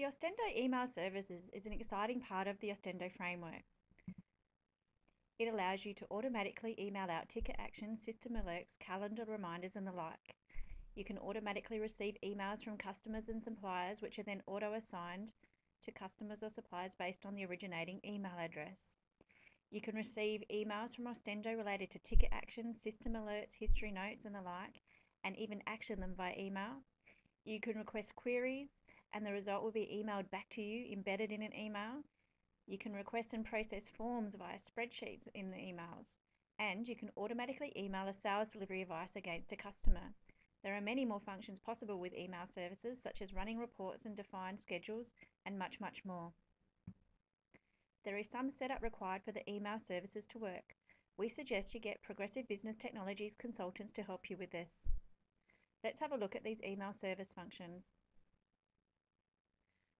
The Ostendo email services is an exciting part of the Ostendo framework. It allows you to automatically email out ticket actions, system alerts, calendar reminders, and the like. You can automatically receive emails from customers and suppliers, which are then auto assigned to customers or suppliers based on the originating email address. You can receive emails from Ostendo related to ticket actions, system alerts, history notes, and the like, and even action them by email. You can request queries, and the result will be emailed back to you embedded in an email. You can request and process forms via spreadsheets in the emails, and you can automatically email a sales delivery advice against a customer. There are many more functions possible with email services, such as running reports and defined schedules, and much, much more. There is some setup required for the email services to work. We suggest you get Progressive Business Technologies consultants to help you with this. Let's have a look at these email service functions.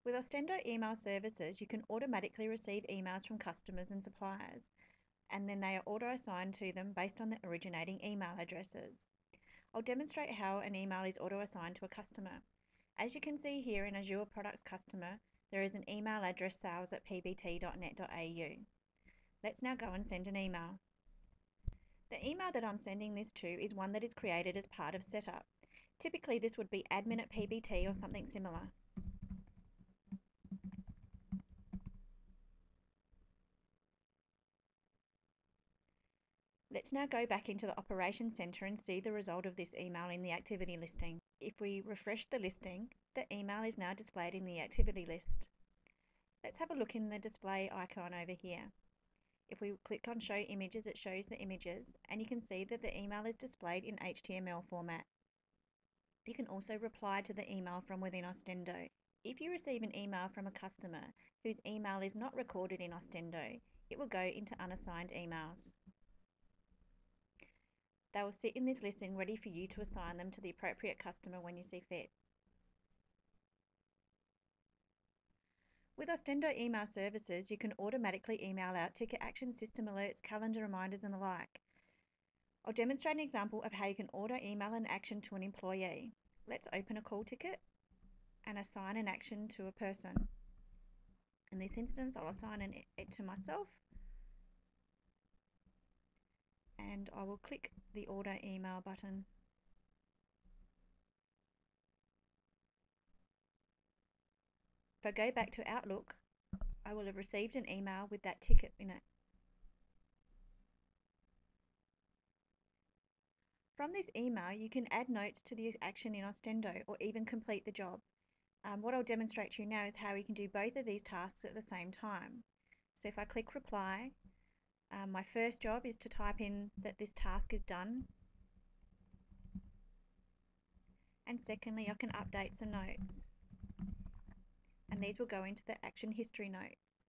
With Ostendo email services, you can automatically receive emails from customers and suppliers, and then they are auto-assigned to them based on the originating email addresses. I'll demonstrate how an email is auto-assigned to a customer. As you can see here in Azure Products Customer, there is an email address sales at pbt.net.au. Let's now go and send an email. The email that I'm sending this to is one that is created as part of setup. Typically this would be admin at PBT or something similar. Let's now go back into the Operations Center and see the result of this email in the activity listing. If we refresh the listing, the email is now displayed in the activity list. Let's have a look in the display icon over here. If we click on show images, it shows the images and you can see that the email is displayed in HTML format. You can also reply to the email from within Ostendo. If you receive an email from a customer whose email is not recorded in Ostendo, it will go into unassigned emails. They will sit in this listing ready for you to assign them to the appropriate customer when you see fit. With Ostendo email services, you can automatically email out ticket action system alerts, calendar reminders, and the like. I'll demonstrate an example of how you can order email an action to an employee. Let's open a call ticket and assign an action to a person. In this instance, I'll assign it to myself and I will click the order email button. If I go back to Outlook, I will have received an email with that ticket in it. From this email, you can add notes to the action in Ostendo or even complete the job. Um, what I'll demonstrate to you now is how we can do both of these tasks at the same time. So if I click reply, um, my first job is to type in that this task is done. And secondly, I can update some notes. And these will go into the action history notes.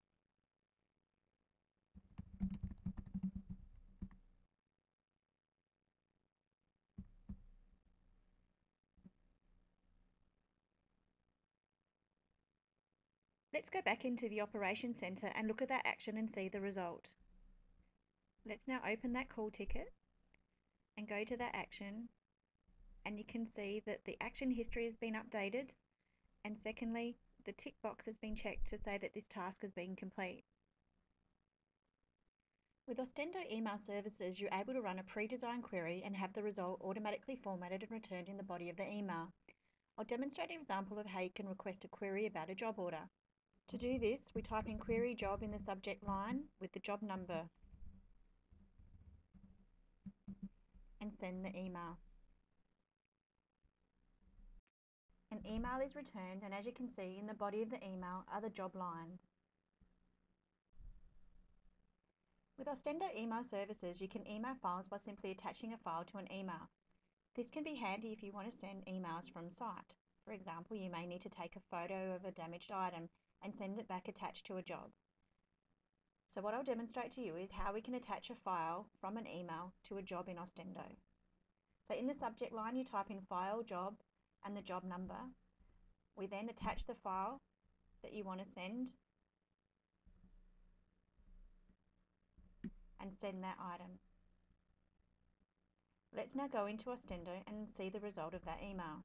Let's go back into the Operations Center and look at that action and see the result. Let's now open that call ticket and go to that action and you can see that the action history has been updated and secondly the tick box has been checked to say that this task has been complete. With Ostendo email services you're able to run a pre-designed query and have the result automatically formatted and returned in the body of the email. I'll demonstrate an example of how you can request a query about a job order. To do this, we type in query job in the subject line with the job number and send the email. An email is returned and as you can see in the body of the email are the job lines. With Ostendo email services, you can email files by simply attaching a file to an email. This can be handy if you want to send emails from site. For example, you may need to take a photo of a damaged item and send it back attached to a job. So what I'll demonstrate to you is how we can attach a file from an email to a job in Ostendo. So in the subject line you type in file, job and the job number. We then attach the file that you want to send and send that item. Let's now go into Ostendo and see the result of that email.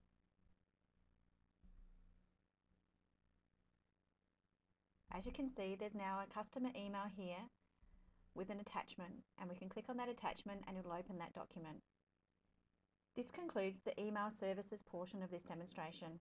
As you can see, there's now a customer email here with an attachment and we can click on that attachment and it'll open that document. This concludes the email services portion of this demonstration.